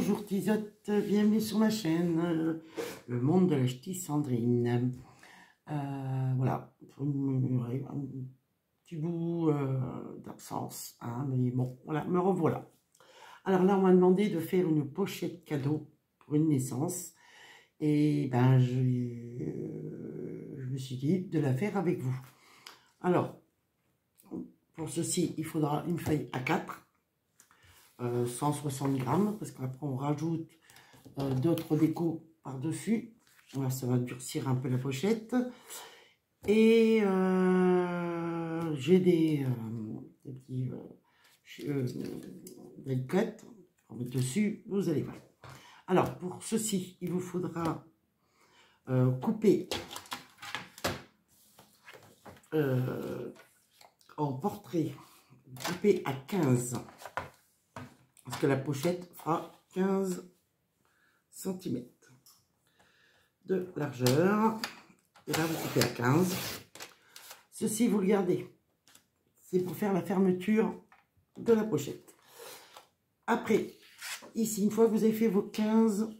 Bonjour Tisotte, bienvenue sur ma chaîne, euh, le monde de la ch'ti Sandrine. Euh, voilà, un petit bout euh, d'absence, hein, mais bon, voilà, me revoilà. Alors là, on m'a demandé de faire une pochette cadeau pour une naissance, et ben je, je me suis dit de la faire avec vous. Alors, pour ceci, il faudra une feuille A4, 160 euh, grammes, parce qu'après on rajoute euh, d'autres décos par-dessus. ça va durcir un peu la pochette. Et euh, j'ai des, petits des cuts pour mettre dessus, vous allez voir. Alors, pour ceci, il vous faudra couper en portrait, couper à 15 parce que la pochette fera 15 cm de largeur. Et là, vous coupez à 15. Ceci, vous le gardez. C'est pour faire la fermeture de la pochette. Après, ici, une fois que vous avez fait vos 15,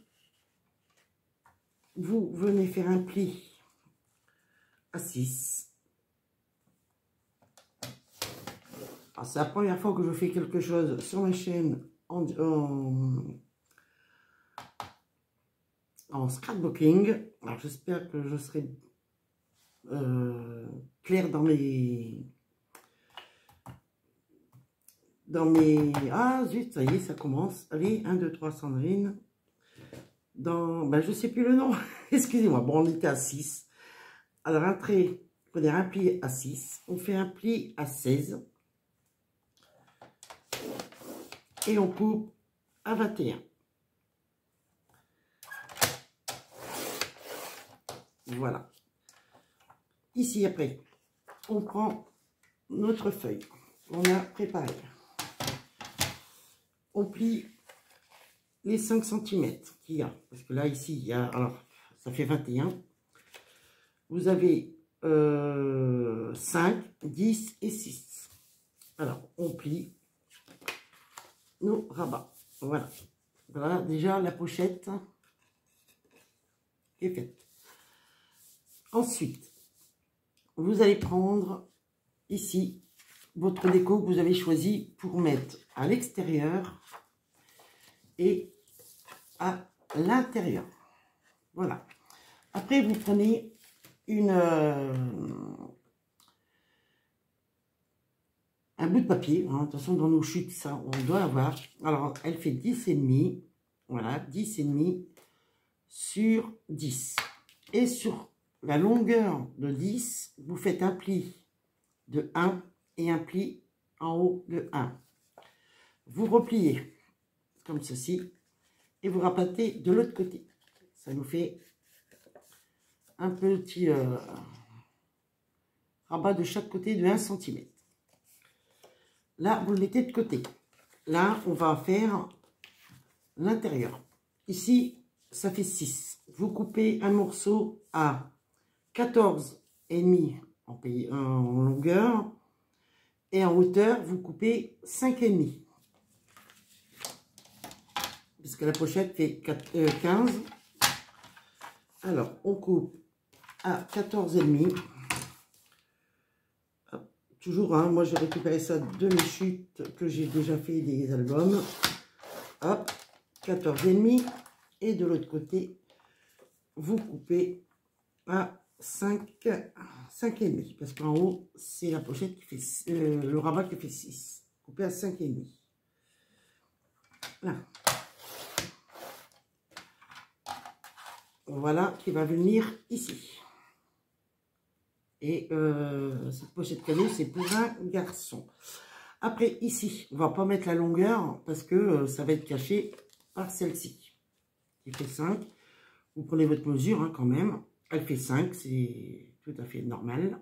vous venez faire un pli à 6. C'est la première fois que je fais quelque chose sur ma chaîne en, scrapbooking. J'espère que je serai euh, clair dans mes dans mes ah zut ça y est ça commence. Allez 1 2 3 Sandrine. Dans ben je sais plus le nom. Excusez-moi. Bon on était à 6 alors un trait prenez un pli à 6 on fait un pli à 16 on coupe à 21. Voilà. Ici, après, on prend notre feuille qu'on a préparée. On plie les 5 cm qu'il y a. Parce que là, ici, il y a... Alors, ça fait 21. Vous avez euh, 5, 10 et 6. Alors, on plie nos rabats. Voilà. Voilà déjà la pochette est faite. Ensuite, vous allez prendre ici votre déco que vous avez choisi pour mettre à l'extérieur et à l'intérieur. Voilà. Après, vous prenez une, euh, un bout de papier. Hein. De toute façon, dans nos chutes, ça, on doit avoir. Alors, elle fait 10 et demi. Voilà, 10 et demi sur 10. Et sur la longueur de 10, vous faites un pli de 1 et un pli en haut de 1. Vous repliez comme ceci et vous rapatez de l'autre côté. Ça nous fait un petit euh, rabat de chaque côté de 1 cm. Là, vous le mettez de côté. Là, on va faire l'intérieur. Ici, ça fait 6. Vous coupez un morceau à 14 et demi en longueur. Et en hauteur, vous coupez 5 et demi. Puisque la pochette fait 15. Euh, Alors, on coupe à 14 et demi. Toujours, hein, moi j'ai récupéré ça de mes chutes que j'ai déjà fait des albums. Hop, 14,5. Et de l'autre côté, vous coupez à 5, 5,5. Parce qu'en haut, c'est la pochette qui fait, euh, le rabat qui fait 6. Coupé à 5,5. Là. Voilà qui va venir ici. Et euh, cette pochette cadeau, c'est pour un garçon. Après, ici, on va pas mettre la longueur parce que euh, ça va être caché par celle-ci. Qui fait 5. Vous prenez votre mesure hein, quand même. Elle fait 5, c'est tout à fait normal.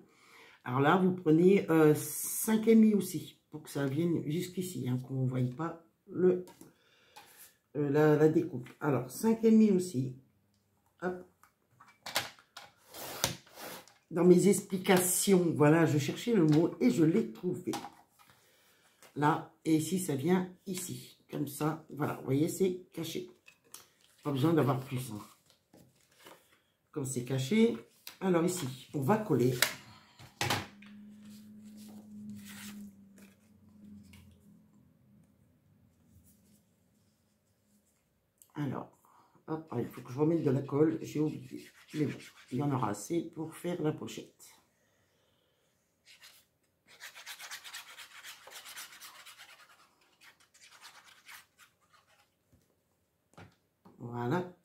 Alors là, vous prenez euh, 5,5 aussi, pour que ça vienne jusqu'ici, hein, qu'on ne voie pas euh, la, la, découpe. Alors, 5,5 aussi. Hop dans mes explications. Voilà, je cherchais le mot et je l'ai trouvé. Là, et ici, ça vient ici. comme ça. Voilà, vous voyez, c'est caché. Pas besoin d'avoir plus. Hein. Comme c'est caché. Alors ici, on va coller. Alors, hop, il faut que je remette de la colle. J'ai oublié. Mais bon, il y en aura assez pour faire la pochette. Voilà.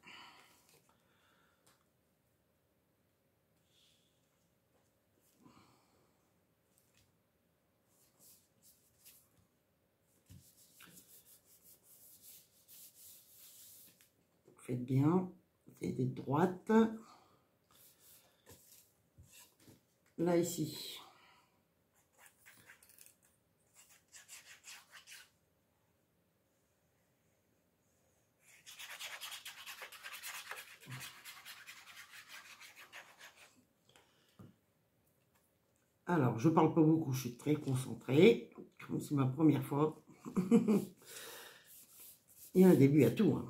Bien, c'est des droites. Là, ici. Alors, je parle pas beaucoup, je suis très concentrée, comme c'est ma première fois. Il y a un début à tout. Hein.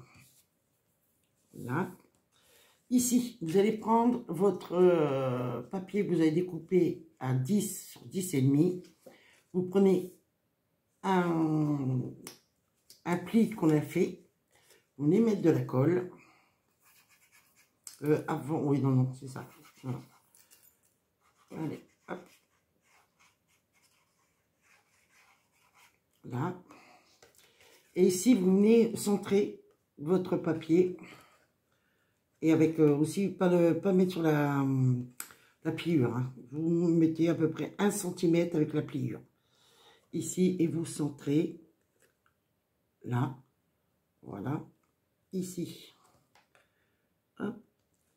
Ici, vous allez prendre votre euh, papier que vous avez découpé à 10 sur 10 et demi. Vous prenez un, pli qu'on a fait. Vous venez mettre de la colle. Euh, avant, oui, non, non, c'est ça. Allez, hop. là. Et ici, vous venez centrer votre papier. Et avec euh, aussi, pas, pas mettre sur la, la pliure. Hein. Vous mettez à peu près un centimètre avec la pliure. Ici, et vous centrez. Là. Voilà. Ici.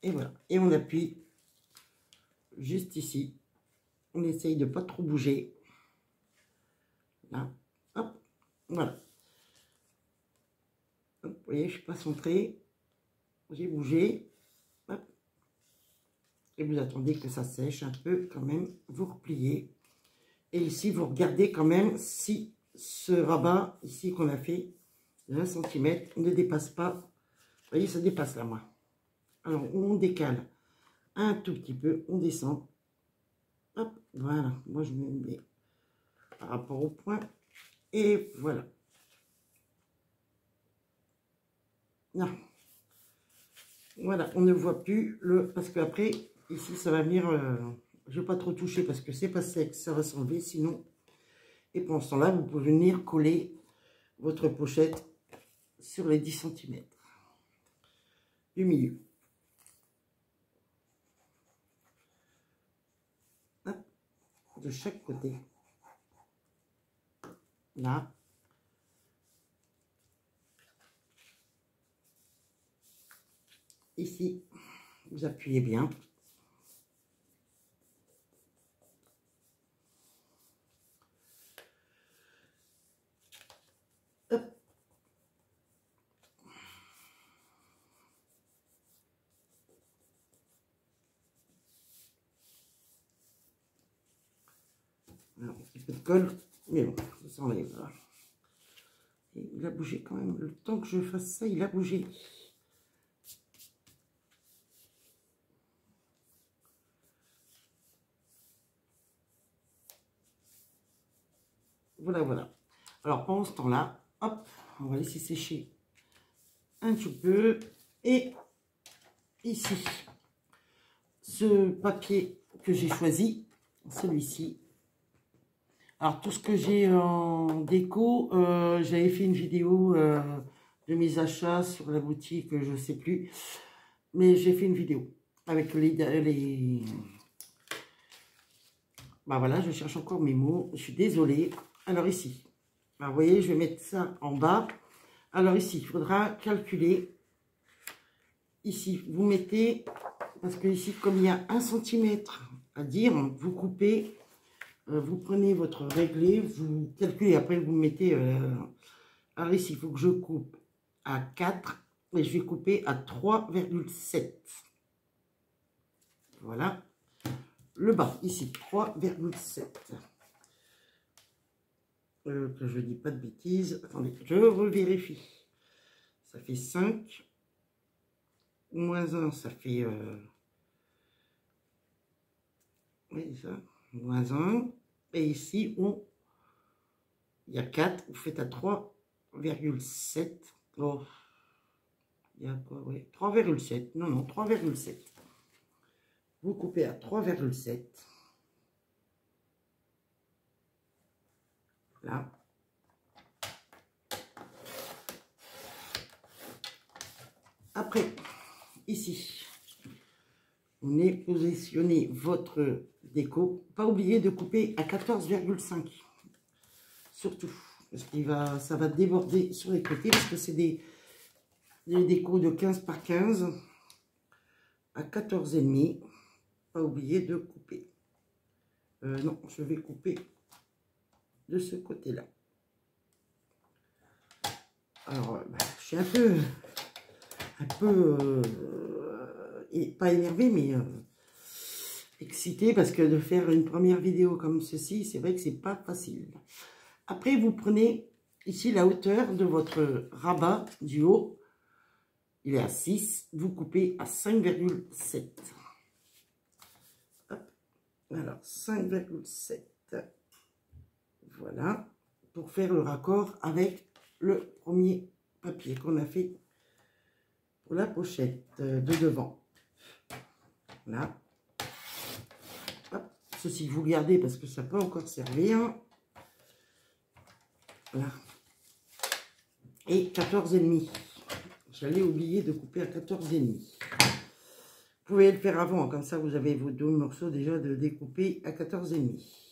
Et voilà. Et on appuie juste ici. On essaye de pas trop bouger. Là. Voilà. vous voyez, je suis pas centré. J'ai bougé. Et vous attendez que ça sèche un peu quand même. Vous repliez. Et ici, vous regardez quand même si ce rabat ici qu'on a fait, 20 cm, ne dépasse pas. Vous voyez, ça dépasse là, moi. Alors, on décale un tout petit peu. On descend. Hop, voilà. Moi, je me mets par rapport au point. Et voilà. Non. Voilà, on ne voit plus le... Parce qu'après, ici, ça va venir... Euh, je ne vais pas trop toucher parce que c'est pas sec, ça va s'enlever sinon. Et pendant ce temps-là, vous pouvez venir coller votre pochette sur les 10 cm du milieu. de chaque côté là. Ici, vous appuyez bien. Alors, de colle. Mais bon, ça s'enlève. Il a bougé quand même. Le temps que je fasse ça, il a bougé. Voilà, voilà. Alors, pendant ce temps-là, hop, on va laisser sécher un petit peu. Et ici, ce papier que j'ai choisi, celui-ci, alors, tout ce que j'ai en déco, euh, j'avais fait une vidéo euh, de mes achats sur la boutique, je ne sais plus. Mais j'ai fait une vidéo avec les... Bah voilà, je cherche encore mes mots. Je suis désolée. Alors ici, vous voyez, je vais mettre ça en bas. Alors ici, il faudra calculer. Ici, vous mettez, parce que ici, comme il y a un centimètre à dire, vous coupez euh, vous prenez votre réglé, vous calculez, après vous mettez... Euh, alors ici, il faut que je coupe à 4 et je vais couper à 3,7. Voilà. Le bas, ici, 3,7. Euh, que je dis pas de bêtises. Attendez, je revérifie. Ça fait 5. Moins 1, ça fait... Euh, oui, ça. Moins 1. Et ici, on... il y a 4. Vous faites à 3,7. Oh. Il y a quoi Oui, 3,7. Non, non, 3,7. Vous coupez à 3,7. Après, ici, on est positionné votre déco. Pas oublier de couper à 14,5. Surtout, parce qu'il va, ça va déborder sur les côtés, parce que c'est des, des décos de 15 par 15 à 14,5. Pas oublier de couper. Euh, non, je vais couper de ce côté-là. Alors, bah, je suis un peu, un peu, euh, pas énervé, mais euh, excité parce que de faire une première vidéo comme ceci, c'est vrai que c'est pas facile. Après, vous prenez ici la hauteur de votre rabat du haut. Il est à 6, vous coupez à 5,7. Alors, 5,7. Voilà, pour faire le raccord avec le premier papier qu'on a fait pour la pochette de devant. Là. ceci, vous gardez parce que ça peut encore servir. Voilà. Et 14,5. J'allais oublier de couper à 14,5. Vous pouvez le faire avant, comme ça vous avez vos deux morceaux déjà de découper à 14,5.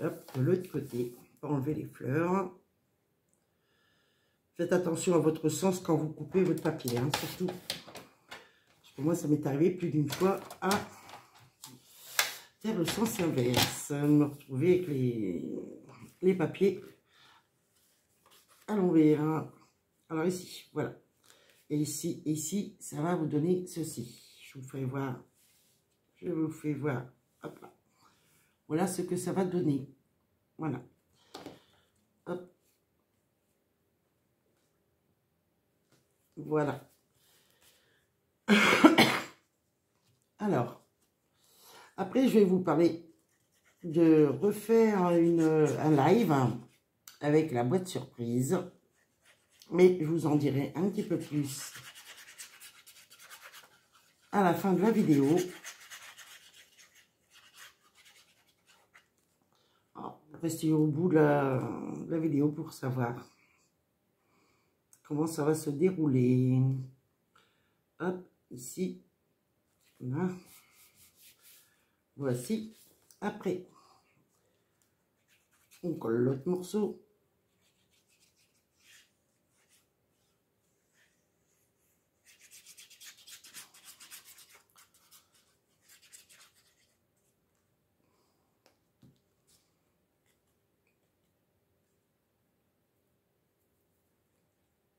Hop, de l'autre côté, pour enlever les fleurs. Faites attention à votre sens quand vous coupez votre papier, hein, surtout. Que moi, ça m'est arrivé plus d'une fois à faire le sens inverse. Me retrouver avec les, les papiers à l'envers. Alors ici, voilà. Et ici, ici, ça va vous donner ceci. Je vous fais voir. Je vous fais voir. Voilà ce que ça va donner. Voilà. Voilà. Alors, après, je vais vous parler de refaire une, un live avec la boîte surprise. Mais je vous en dirai un petit peu plus à la fin de la vidéo. Restez au bout de la, vidéo pour savoir comment ça va se dérouler. Hop, ici. Là. Voici. Après, on colle l'autre morceau.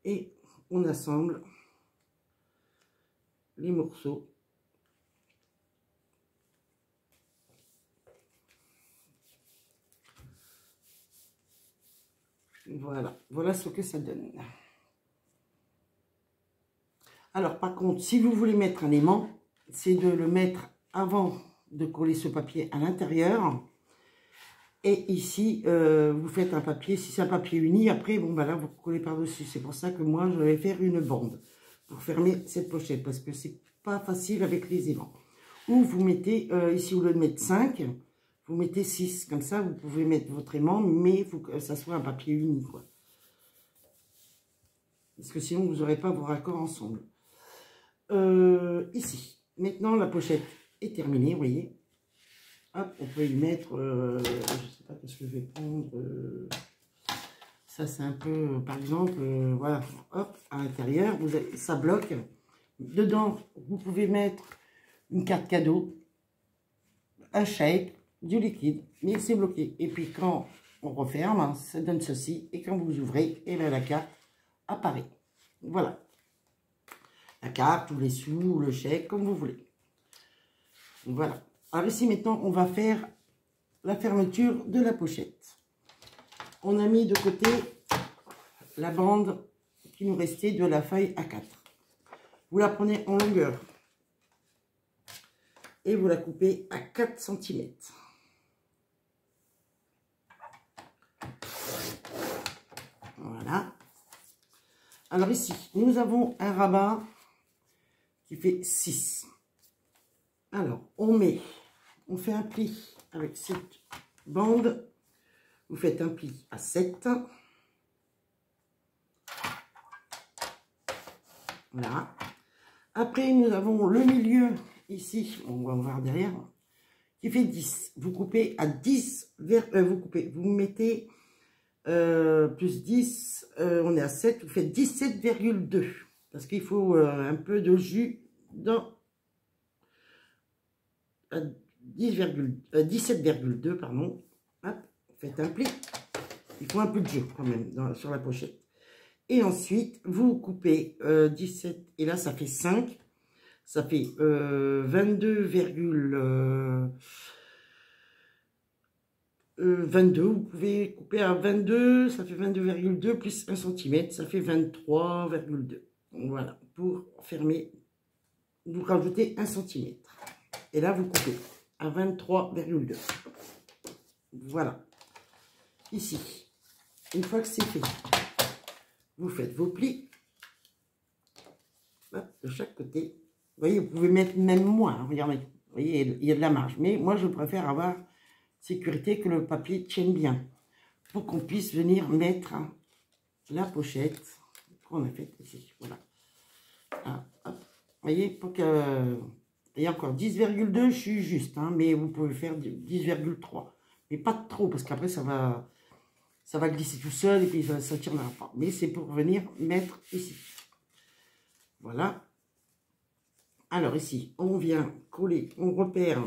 Et on assemble les morceaux. Voilà, voilà ce que ça donne. Alors, par contre, si vous voulez mettre un aimant, c'est de le mettre avant de coller ce papier à l'intérieur et ici, euh, vous faites un papier, si c'est un papier uni, après, bon, bah là, vous collez par-dessus. C'est pour ça que moi, je vais faire une bande pour fermer cette pochette, parce que c'est pas facile avec les aimants. Ou vous mettez, euh, ici, au lieu de mettre 5, vous mettez 6. Comme ça, vous pouvez mettre votre aimant, mais il faut que ça soit un papier uni, quoi. Parce que sinon, vous n'aurez pas vos raccords ensemble. Euh, ici, maintenant, la pochette est terminée, vous voyez on peut y mettre, euh, je ne sais pas qu'est-ce que je vais prendre. Euh, ça, c'est un peu, par exemple, euh, voilà, hop, à l'intérieur, ça bloque. Dedans, vous pouvez mettre une carte cadeau, un chèque, du liquide, mais c'est bloqué. Et puis, quand on referme, hein, ça donne ceci. Et quand vous ouvrez, et bien la carte apparaît. Voilà. La carte, ou les sous, ou le chèque, comme vous voulez. Voilà. Alors ici, maintenant, on va faire la fermeture de la pochette. on a mis de côté la bande qui nous restait de la feuille A4. Vous la prenez en longueur et vous la coupez à 4 cm. Voilà. Alors ici, nous avons un rabat qui fait 6. Alors, on met, on fait un pli avec cette bande. Vous faites un pli à 7. Voilà. Après, nous avons le milieu ici, on va voir derrière, qui fait 10. Vous coupez à 10, vers, euh, vous coupez, vous mettez euh, plus 10, euh, on est à 7, vous faites 17,2. Parce qu'il faut un peu de jus dans 17,2, pardon. Hop, faites un pli. Il faut un peu de jus quand même sur la pochette. Et ensuite, vous coupez 17, et là ça fait 5 ça fait 22, euh, 22, euh, vous pouvez couper à 22, ça fait 22,2 plus 1 cm, ça fait 23,2. Voilà, pour fermer, vous rajoutez 1 cm. Et là, vous coupez à 23,2. Voilà. Ici, une fois que c'est fait, vous faites vos plis de chaque côté. Vous voyez, vous pouvez mettre même moins. Hein, regardez, vous voyez, il y a de la marge. Mais moi, je préfère avoir sécurité que le papier tienne bien. Pour qu'on puisse venir mettre la pochette qu'on a faite ici. Voilà. Ah, voyez, pour que... A encore 10,2, je suis juste. Hein, mais vous pouvez faire 10,3. Mais pas trop, parce qu'après, ça va, ça va glisser tout seul et puis ça ne tiendra pas. Mais c'est pour venir mettre ici. Voilà. Alors ici, on vient coller, on repère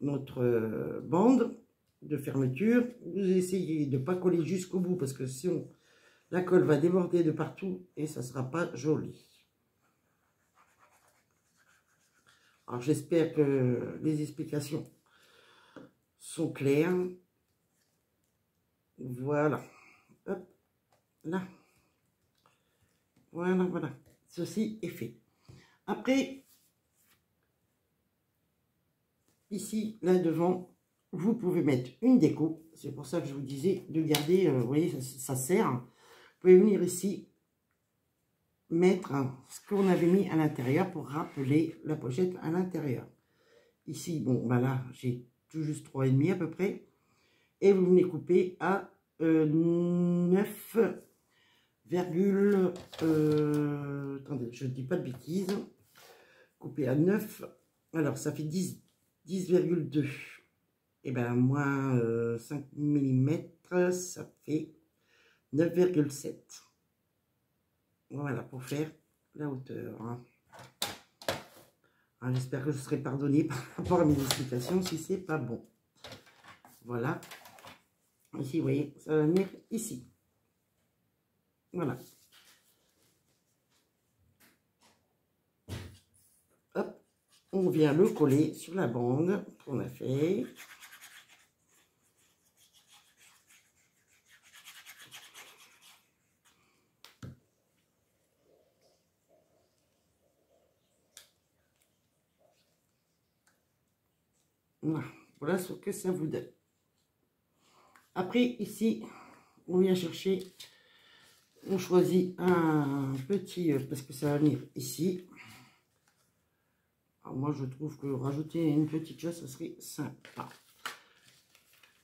notre euh, bande de fermeture. Vous essayez de ne pas coller jusqu'au bout parce que sinon la colle va déborder de partout et ça ne sera pas joli. Alors j'espère que les explications sont claires. Voilà. Hop. Là. Voilà, voilà. Ceci est fait. Après, Ici, là devant, vous pouvez mettre une déco. C'est pour ça que je vous disais de garder, euh, vous voyez, ça, sert. Vous pouvez venir ici, mettre ce qu'on avait mis à l'intérieur pour rappeler la pochette à l'intérieur. Ici, bon, voilà, j'ai tout juste 3,5 à peu près. Et vous venez couper à 9, euh, euh, attendez, je ne dis pas de bêtises. Couper à 9, alors ça fait 10, 10,2. Et bien, moins 5 mm, ça fait 9,7. Voilà, pour faire la hauteur. Hein. Ah, j'espère que je serai pardonné par rapport à mes explications si c'est pas bon. Voilà. Ici, vous voyez, ça va venir ici. Voilà. on vient le coller sur la bande qu'on a fait. Voilà, ce que ça vous donne. Après, ici, on vient chercher, on choisit un petit, euh, parce que ça va venir ici, moi, je trouve que rajouter une petite chose, ça serait sympa.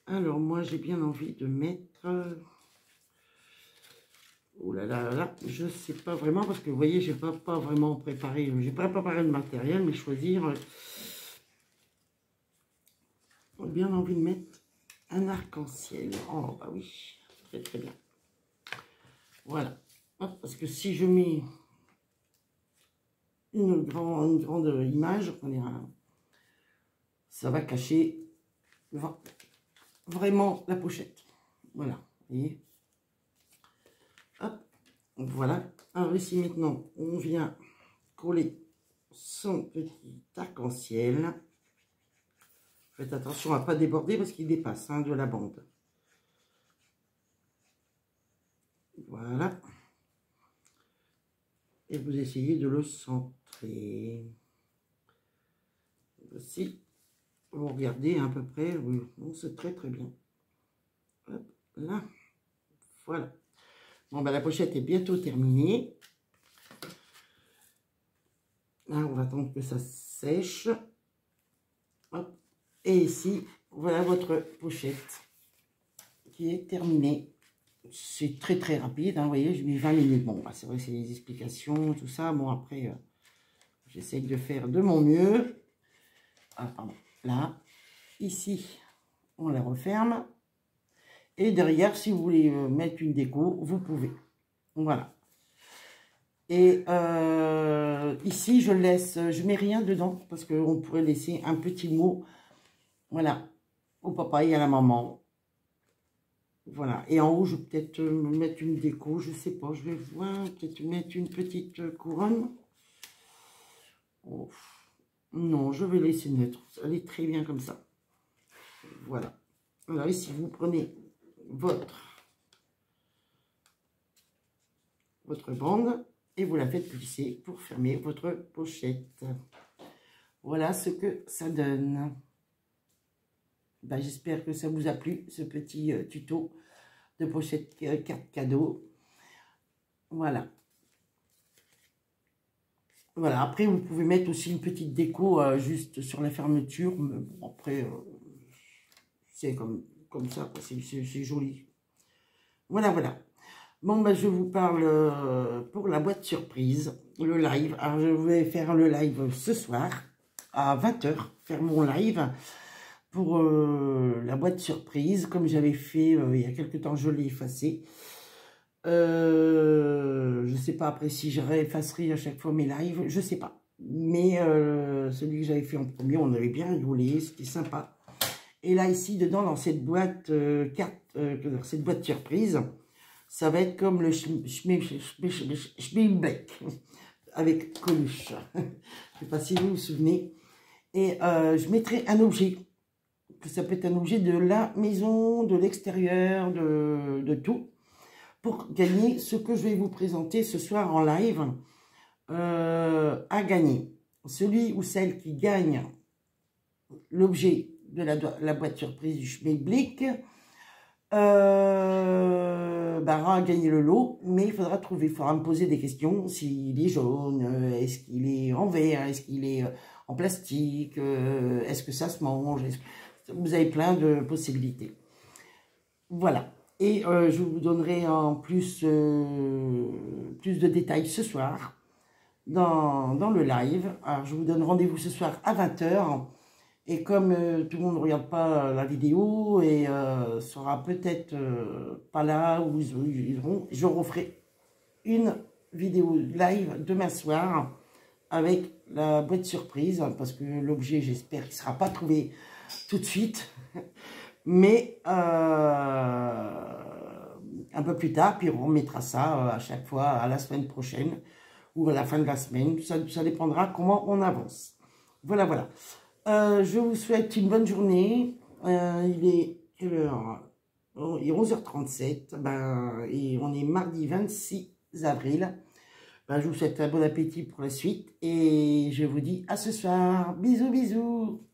Alors, moi, j'ai bien envie de mettre... Oh là là là je ne sais pas vraiment, parce que vous voyez, j'ai pas, pas vraiment préparé, j'ai pas préparé le matériel, mais choisir... Bien envie de mettre un arc-en-ciel. Oh, bah oui, très très bien. Voilà. parce que si je mets une, une grande image, ça va cacher vraiment la pochette. Voilà, voyez. Hop, voilà. Alors ici maintenant, on vient coller son petit arc-en-ciel. Faites attention à pas déborder parce qu'il dépasse hein, de la bande. Voilà. Et vous essayez de le centrer. Voici. Vous regardez à peu près. Oui, c'est très très bien. là. Voilà. Bon, ben, la pochette est bientôt terminée. Là, on va attendre que ça sèche. Et ici, voilà votre pochette qui est terminée. C'est très très rapide, hein, vous voyez, je mets 20 minutes. Bon, bah, c'est vrai, c'est les explications, tout ça. Bon, après, euh, j'essaie de faire de mon mieux. Ah. Là, ici, on la referme. Et derrière, si vous voulez euh, mettre une déco, vous pouvez. Voilà. Et euh, ici, je laisse, je mets rien dedans parce qu'on pourrait laisser un petit mot, voilà, au papa et à la maman. Voilà. Et en haut, je vais peut-être euh, mettre une déco, je sais pas, je vais voir, peut-être mettre une petite euh, couronne. Non, je vais laisser neutre. Ça est très bien comme ça. Voilà. Alors ici, vous prenez votre, votre bande et vous la faites glisser pour fermer votre pochette. Voilà ce que ça donne. Ben, J'espère que ça vous a plu, ce petit euh, tuto de pochette euh, carte cadeau. Voilà. Voilà, après vous pouvez mettre aussi une petite déco euh, juste sur la fermeture. Mais bon, après, c'est comme, comme ça, c'est joli. Voilà, voilà. Bon, ben, je vous parle pour la boîte surprise, le live. Alors, je vais faire le live ce soir à 20h, faire mon live pour euh, la boîte surprise, comme j'avais fait euh, il y a quelques temps, je l'ai effacé. je ne sais pas après si je réeffacerai à chaque fois mes lives, je sais pas. Mais celui que j'avais fait en premier, on avait bien rigolé, c'était sympa. Et là, ici, dedans, dans cette boîte, carte, cette boîte surprise, ça va être comme le Schmilblick avec Coluche. Je ne sais pas si vous vous souvenez. Et euh, je mettrai un objet. Ça peut être un objet de la maison, de l'extérieur, de, de, tout. Pour gagner ce que je vais vous présenter ce soir en live euh, à gagner. Celui ou celle qui gagne l'objet de la, la, boîte surprise du Schmilblick euh, bah, gagner le lot, mais il faudra trouver, il faudra me poser des questions, s'il est jaune, est-ce qu'il est en verre, est-ce qu'il est euh, en plastique, euh, est-ce que ça se mange, vous avez plein de possibilités. Voilà, et je vous donnerai en plus, plus de détails ce soir dans, dans le live. Alors je vous donne rendez-vous ce soir à 20h et comme euh, tout le monde ne regarde pas la vidéo et euh, sera peut-être euh, pas là où ils je referai une vidéo live demain soir avec la boîte surprise parce que l'objet, j'espère ne sera pas trouvé tout de suite. Mais un peu plus tard, puis on remettra ça à chaque fois à la semaine prochaine ou à la fin de la semaine. Ça, ça dépendra comment on avance. Voilà, voilà. Euh, je vous souhaite une bonne journée. Euh, il est oh, Il est 11h37. Ben, et on est mardi 26 avril. Ben, je vous souhaite un bon appétit pour la suite. Et je vous dis à ce soir. Bisous, bisous.